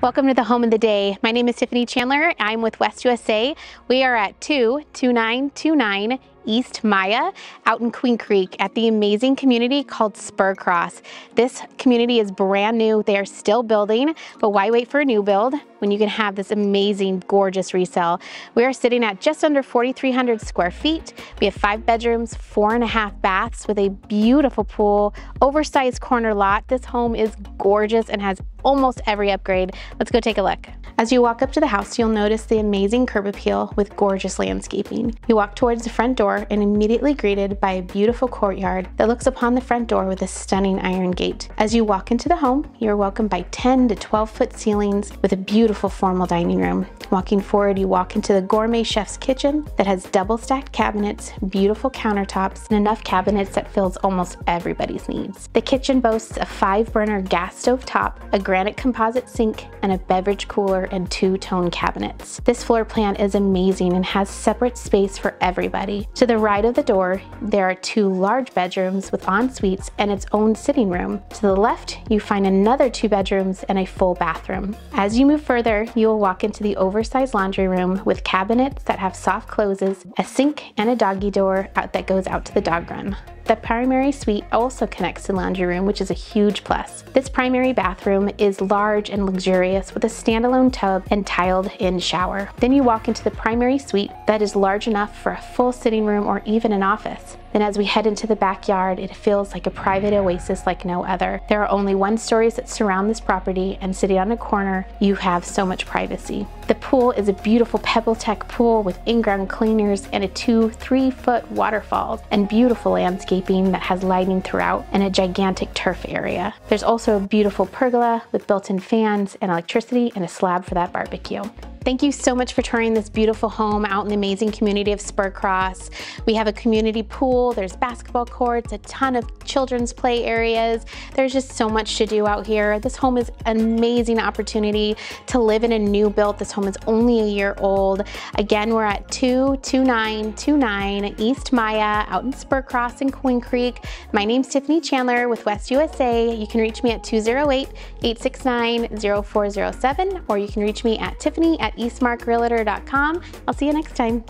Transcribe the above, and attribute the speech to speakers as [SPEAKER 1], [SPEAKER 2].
[SPEAKER 1] Welcome to the home of the day. My name is Tiffany Chandler. I'm with West USA. We are at 22929 East Maya out in Queen Creek at the amazing community called Spur Cross. This community is brand new. They are still building, but why wait for a new build when you can have this amazing, gorgeous resale? We are sitting at just under 4,300 square feet. We have five bedrooms, four and a half baths with a beautiful pool, oversized corner lot. This home is gorgeous and has almost every upgrade. Let's go take a look. As you walk up to the house, you'll notice the amazing curb appeal with gorgeous landscaping. You walk towards the front door and immediately greeted by a beautiful courtyard that looks upon the front door with a stunning iron gate. As you walk into the home, you're welcomed by 10 to 12 foot ceilings with a beautiful formal dining room. Walking forward, you walk into the gourmet chef's kitchen that has double stacked cabinets, beautiful countertops, and enough cabinets that fills almost everybody's needs. The kitchen boasts a five burner gas stove top, a granite composite sink, and a beverage cooler and two-tone cabinets. This floor plan is amazing and has separate space for everybody. To the right of the door, there are two large bedrooms with en-suites and its own sitting room. To the left, you find another two bedrooms and a full bathroom. As you move further, you will walk into the oversized laundry room with cabinets that have soft closes, a sink, and a doggy door uh, that goes out to the dog run. The primary suite also connects to the laundry room, which is a huge plus. This primary bathroom is large and luxurious with a standalone tub and tiled in shower. Then you walk into the primary suite that is large enough for a full sitting room or even an office. Then as we head into the backyard, it feels like a private oasis like no other. There are only one stories that surround this property and sitting on a corner, you have so much privacy. The pool is a beautiful PebbleTec pool with in-ground cleaners and a two, three foot waterfall and beautiful landscaping that has lighting throughout and a gigantic turf area. There's also a beautiful pergola with built-in fans and electricity and a slab for that barbecue. Thank you so much for touring this beautiful home out in the amazing community of Spur Cross. We have a community pool, there's basketball courts, a ton of children's play areas. There's just so much to do out here. This home is an amazing opportunity to live in a new built. This home is only a year old. Again, we're at 22929 East Maya out in Spur Cross in Queen Creek. My name's Tiffany Chandler with West USA. You can reach me at 208-869-0407 or you can reach me at tiffany at eastmarkrealtor.com. I'll see you next time.